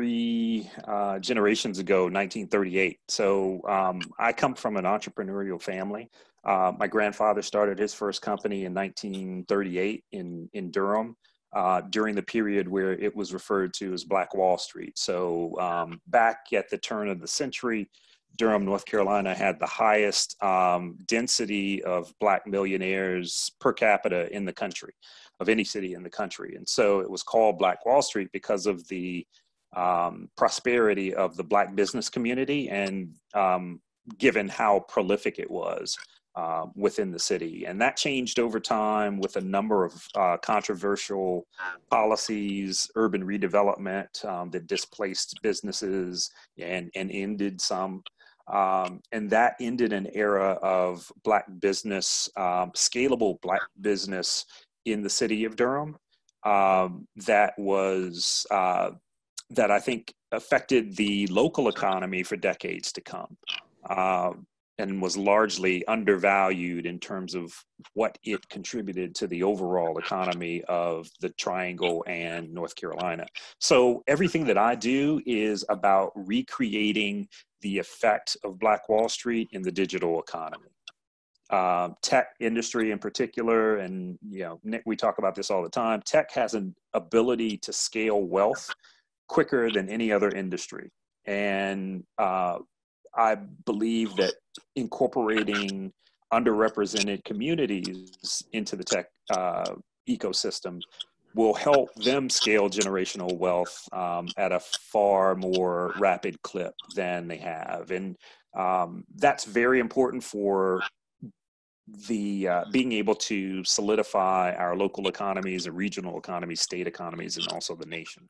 three uh, generations ago, 1938. So um, I come from an entrepreneurial family. Uh, my grandfather started his first company in 1938 in, in Durham. Uh, during the period where it was referred to as Black Wall Street. So, um, back at the turn of the century, Durham, North Carolina had the highest um, density of Black millionaires per capita in the country, of any city in the country. And so it was called Black Wall Street because of the um, prosperity of the Black business community and um, given how prolific it was uh, within the city. And that changed over time with a number of uh, controversial policies, urban redevelopment um, that displaced businesses and, and ended some. Um, and that ended an era of black business, um, scalable black business in the city of Durham um, that was uh, that I think affected the local economy for decades to come. Uh, and was largely undervalued in terms of what it contributed to the overall economy of the Triangle and North Carolina. So everything that I do is about recreating the effect of Black Wall Street in the digital economy. Uh, tech industry in particular, and you know, Nick, we talk about this all the time. Tech has an ability to scale wealth quicker than any other industry, and uh, I believe that incorporating underrepresented communities into the tech uh, ecosystem will help them scale generational wealth um, at a far more rapid clip than they have. And um, that's very important for the uh, being able to solidify our local economies, the regional economies, state economies, and also the nation.